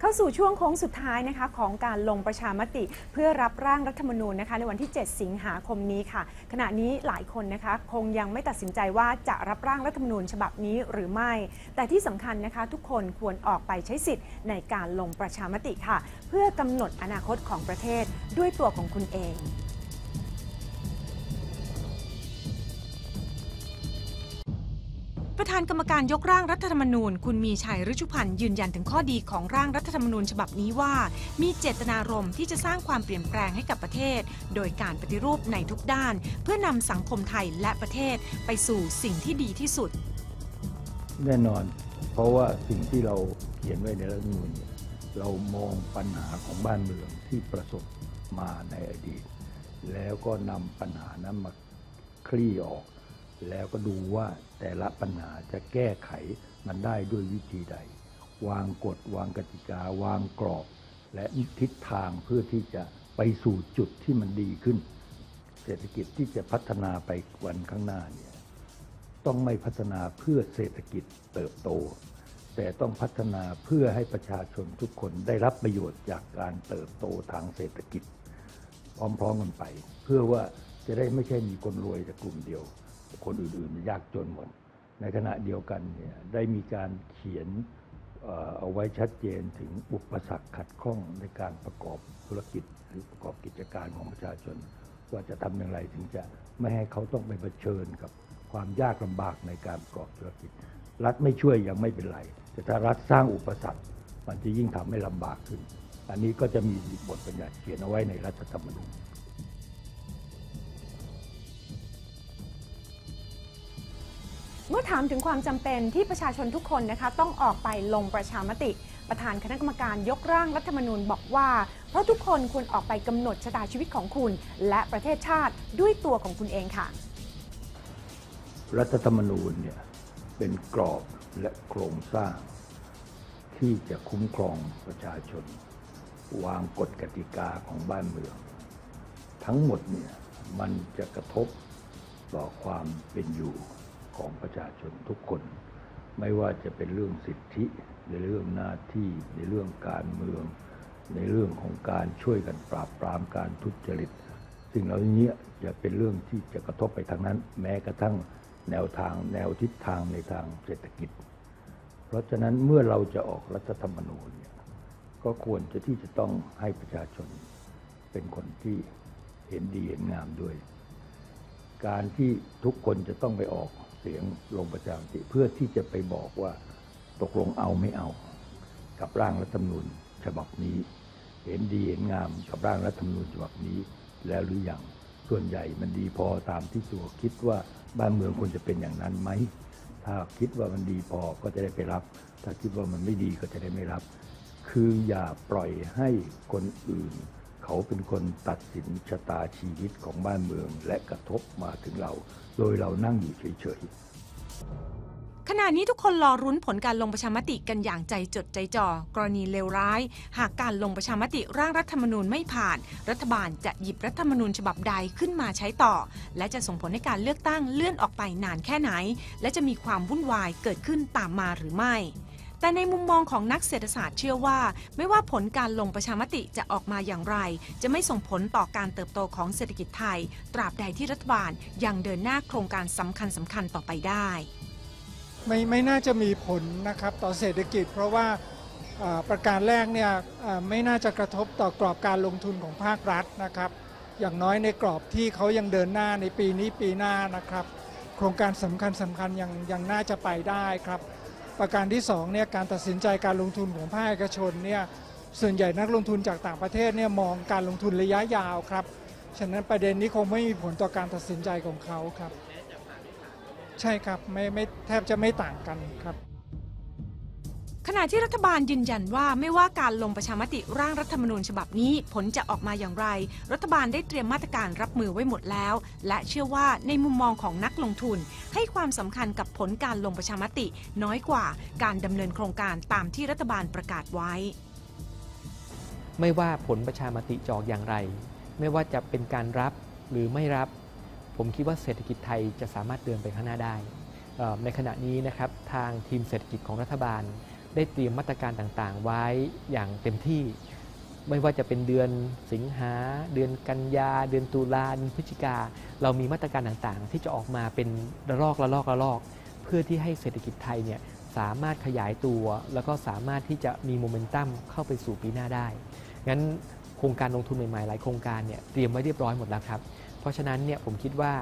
เข้าสู่ช่วงโค้งสุดท้ายนะคะของการลงประชามติ เพื่อรับร่างรัฐธรรมนูญนะคะในวันที่ 7 สิงหาคมนี้ค่ะ ขณะนี้หลายคนนะคะคงยังไม่ตัดสินใจว่าจะรับร่างรัฐธรรมนูญฉบับนี้หรือไม่ แต่ที่สำคัญนะคะ ทุกคนควรออกไปใช้สิทธิ์ในการลงประชามติค่ะ เพื่อกำหนดอนาคตของประเทศด้วยตัวของคุณเอง ประธานกรรมการยกร่างรัฐธรรมนูญ คุณมีชัยฤชุพันธ์ยืนยันถึงข้อดีของร่างรัฐธรรมนูญฉบับนี้ว่า มีเจตนารมณ์ที่จะสร้างความเปลี่ยนแปลงให้กับประเทศ โดยการปฏิรูปในทุกด้าน เพื่อนำสังคมไทยและประเทศไปสู่สิ่งที่ดีที่สุด แน่นอน เพราะว่าสิ่งที่เราเขียนไว้ในรัฐธรรมนูญเนี่ยเรามองปัญหาของบ้านเมืองที่ประสบมาในอดีต แล้วก็นำปัญหานั้นมาคลี่ออก แล้วก็ดูว่าแต่ละปัญหาจะแก้ไขมันได้ด้วยวิธีใด วางกฎวางกติกา วางกรอบ และทิศทางเพื่อที่จะไปสู่จุดที่มันดีขึ้น เศรษฐกิจที่จะพัฒนาไปวันข้างหน้าเนี่ยต้องไม่พัฒนาเพื่อเศรษฐกิจเติบโต แต่ต้องพัฒนาเพื่อให้ประชาชนทุกคนได้รับประโยชน์จากการเติบโตทางเศรษฐกิจ พร้อมๆกันไป เพื่อว่าจะได้ไม่ใช่มีคนรวยแต่กลุ่มเดียว คนอื่นๆยากจนหมด ในขณะเดียวกันเนี่ยได้มีการเขียนเอ่อเอาไว้ชัดเจนถึงอุปสรรคขัดข้องในการประกอบธุรกิจหรือประกอบกิจการของประชาชน ว่าจะทำอย่างไรถึงจะไม่ให้เขาต้องไปเผชิญกับความยากลำบากในการประกอบธุรกิจ รัฐไม่ช่วยยังไม่เป็นไร แต่ถ้ารัฐสร้างอุปสรรค มันจะยิ่งทำให้ลำบากขึ้น อันนี้ก็จะมีบทบัญญัติเขียนเอาไว้ในรัฐธรรมนูญ เมื่อถามถึงความจำเป็นที่ประชาชนทุกคนนะคะต้องออกไปลงประชามติ ประธานคณะกรรมการยกร่างรัฐธรรมนูญบอกว่า เพราะทุกคนควรออกไปกำหนดชะตาชีวิตของคุณ และประเทศชาติด้วยตัวของคุณเองค่ะ รัฐธรรมนูญเนี่ยเป็นกรอบและโครงสร้าง ที่จะคุ้มครองประชาชน วางกฎกติกาของบ้านเมือง ทั้งหมดเนี่ยมันจะกระทบต่อความเป็นอยู่ ของประชาชนทุกคน ไม่ว่าจะเป็นเรื่องสิทธิ ในเรื่องหน้าที่ในเรื่องการเมือง ในเรื่องของการช่วยกันปราบปรามการทุจริตสิ่งเหล่านี้จะเป็นเรื่องที่จะกระทบไปทางนั้น แม้กระทั่งแนวทางแนวทิศทางในทางเศรษฐกิจ เพราะฉะนั้นเมื่อเราจะออกรัฐธรรมนูญเนี่ยก็ควรจะที่จะต้องให้ประชาชนเป็นคนที่เห็นดีเห็นงามด้วย การที่ทุกคนจะต้องไปออก สียงลงประชามติเพื่อที่จะไปบอกว่าตกลงเอาไม่เอา กับร่างรัฐธรรมนูญฉบับนี้ เห็นดีเห็นงามกับร่างรัฐธรรมนูญฉบับนี้แล้วหรือยังส่วนใหญ่มันดีพอตามที่ตัวคิดว่าบ้านเมืองควรจะเป็นอย่างนั้นไหมถ้าคิดว่ามันดีพอก็จะได้ไปรับ ถ้าคิดว่ามันไม่ดีก็จะได้ไม่รับ คืออย่าปล่อยให้คนอื่น เขาเป็นคนตัดสินชะตาชีวิตของบ้านเมืองและกระทบมาถึงเรา โดยเรานั่งอยู่เฉยๆขณะนี้ทุกคนรอรุ้นผลการลงประชามติกันอย่างใจจดใจจ่อ กรณีเลวร้าย หากการลงประชามติร่างรัฐธรรมนูญไม่ผ่าน รัฐบาลจะหยิบรัฐธรรมนูญฉบับใดขึ้นมาใช้ต่อ และจะส่งผลให้การเลือกตั้งเลื่อนออกไปนานแค่ไหน และจะมีความวุ่นวายเกิดขึ้นตามมาหรือไม่ แต่ในมุมมองของนักเศรษฐศาสตร์เชื่อว่า ไม่ว่าผลการลงประชามติจะออกมาอย่างไร จะไม่ส่งผลต่อการเติบโตของเศรษฐกิจไทย ตราบใดที่รัฐบาลยังเดินหน้าโครงการสำคัญสำคัญต่อไปได้ ไม่ไม่น่าจะมีผลนะครับต่อเศรษฐกิจ เพราะว่าประการแรกเนี่ยไม่น่าจะกระทบต่อกรอบการลงทุนของภาครัฐนะครับ อย่างน้อยในกรอบที่เขายังเดินหน้าในปีนี้ปีหน้านะครับ โครงการสำคัญสำคัญยังยังน่าจะไปได้ครับ ประการที่สองเนี่ยการตัดสินใจการลงทุนของภาคเอกชนเนี่ยส่วนใหญ่นักลงทุนจากต่างประเทศเนี่ยมองการลงทุนระยะยาวครับ ฉะนั้นประเด็นนี้คงไม่มีผลต่อการตัดสินใจของเขาครับ ใช่ครับไม่ไม่แทบจะไม่ต่างกันครับ ขณะที่รัฐบาลยืนยันว่าไม่ว่าการลงประชามติร่างรัฐธรรมนูญฉบับนี้ผลจะออกมาอย่างไร รัฐบาลได้เตรียมมาตรการรับมือไว้หมดแล้ว และเชื่อว่าในมุมมองของนักลงทุน ให้ความสำคัญกับผลการลงประชามติ น้อยกว่าการดำเนินโครงการตามที่รัฐบาลประกาศไว้ ไม่ว่าผลประชามติจอกอย่างไร ไม่ว่าจะเป็นการรับหรือไม่รับ ผมคิดว่าเศรษฐกิจไทยจะสามารถเดินไปข้างหน้าได้ ในขณะนี้นะครับทางทีมเศรษฐกิจของรัฐบาล ได้เตรียมมาตรการต่างๆ ไว้อย่างเต็มที่ ไม่ว่าจะเป็นเดือนสิงหา เดือนกันยา เดือนตุลาเดือนพฤศจิกา เรามีมาตรการต่างๆ ที่จะออกมาเป็นระลอกระลอกระลอก เพื่อที่ให้เศรษฐกิจไทยเนี่ยสามารถขยายตัว แล้วก็สามารถที่จะมีโมเมนตัมเข้าไปสู่ปีหน้าได้ งั้นโครงการลงทุนใหม่ๆ หลายโครงการเนี่ยเตรียมไว้เรียบร้อยหมดแล้วครับ เพราะฉะนั้นเนี่ยผมคิดว่า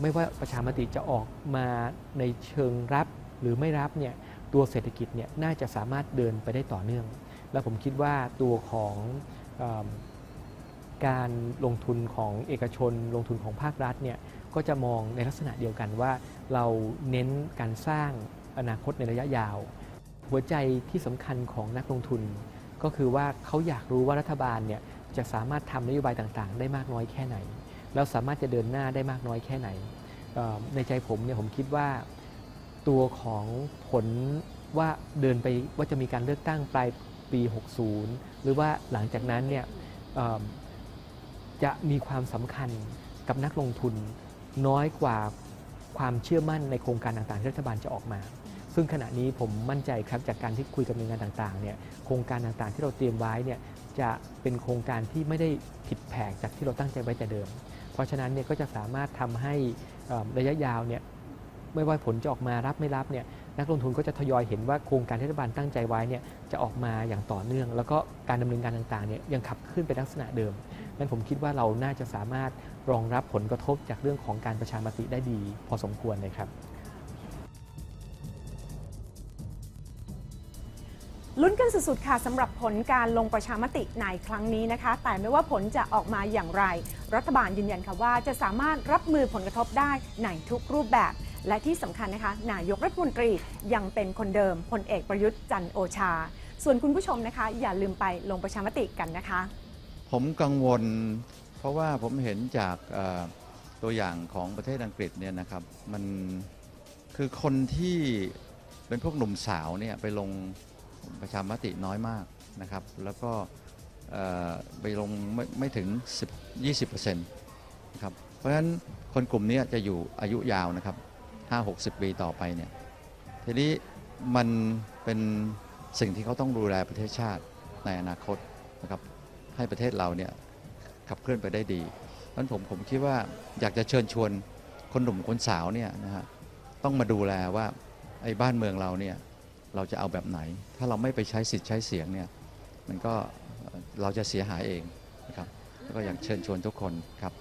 ไม่ว่าประชามติจะออกมาในเชิงรับหรือไม่รับเนี่ย ตัวเศรษฐกิจเนี่ยน่าจะสามารถเดินไปได้ต่อเนื่อง และผมคิดว่าตัวของอการลงทุนของเอกชน ลงทุนของภาครัฐเนี่ยก็จะมองในลักษณะเดียวกันว่า เราเน้นการสร้างอนาคตในระยะยาว หัวใจที่สำคัญของนักลงทุน ก็คือว่าเขาอยากรู้ว่ารัฐบาลเนี่ยจะสามารถทำนโยบายต่างๆ ได้มากน้อยแค่ไหน แล้วสามารถจะเดินหน้าได้มากน้อยแค่ไหน ในใจผมเนี่ยผมคิดว่า ตัวของผลว่าเดินไปว่าจะมีการเลือกตั้งปลายปี 60 หรือว่าหลังจากนั้นเนี่ยจะมีความสำคัญกับนักลงทุนน้อยกว่าความเชื่อมั่นในโครงการต่างๆที่รัฐบาลจะออกมา ซึ่งขณะนี้ผมมั่นใจครับจากการที่คุยกับหน่วยงานต่างๆเนี่ยโครงการต่างๆที่เราเตรียมไว้เนี่ยจะเป็นโครงการที่ไม่ได้ผิดแผกจากที่เราตั้งใจไว้แต่เดิม เพราะฉะนั้นเนี่ยก็จะสามารถทำให้ระยะยาวเนี่ย ไม่ว่าผลจะออกมารับไม่รับเนี่ยนักลงทุนก็จะทยอยเห็นว่าโครงการที่รัฐบาลตั้งใจไว้เนี่ยจะออกมาอย่างต่อเนื่อง แล้วก็การดำเนินการต่างๆเนี่ยยังขับขึ้นไปลักษณะเดิมนั้นผมคิดว่าเราน่าจะสามารถรองรับผลกระทบจากเรื่องของการประชามติได้ดี พอสมควรเลยครับลุ้นกันสุดๆ ค่ะสำหรับผลการลงประชามติในครั้งนี้นะคะ แต่ไม่ว่าผลจะออกมาอย่างไร รัฐบาลยืนยันค่ะว่าจะสามารถรับมือผลกระทบได้ในทุกรูปแบบ และที่สำคัญนะคะ นายกรัฐมนตรียังเป็นคนเดิมพลเอกประยุทธ์จันทร์โอชา ส่วนคุณผู้ชมนะคะ อย่าลืมไปลงประชามติกันนะคะ ผมกังวล เพราะว่าผมเห็นจากตัวอย่างของประเทศอังกฤษเนี่ยนะครับมันคือคนที่เป็นพวกหนุ่มสาวเนี่ยไปลงประชามติน้อยมากนะครับ แล้วก็ไปลงไม่ไม่ถึง 10 20%นะครับเพราะฉะนั้นคนกลุ่มนี้จะอยู่อายุยาวนะครับ 5-60 ปีต่อไปเนี่ยทีนี้มันเป็นสิ่งที่เขาต้องดูแลประเทศชาติในอนาคตนะครับให้ประเทศเราเนี่ยขับเคลื่อนไปได้ดีเพราะฉะนั้นผมผมคิดว่าอยากจะเชิญชวนคนหนุ่มคนสาวเนี่ยนะฮะต้องมาดูแลว่าไอ้บ้านเมืองเราเนี่ยเราจะเอาแบบไหน ถ้าเราไม่ไปใช้สิทธิ์ใช้เสียงเนี่ยมันก็เอ่อเราจะเสียหายเองนะครับแล้วก็อยากเชิญชวนทุกคนครับ